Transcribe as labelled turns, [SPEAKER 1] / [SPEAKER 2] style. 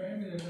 [SPEAKER 1] family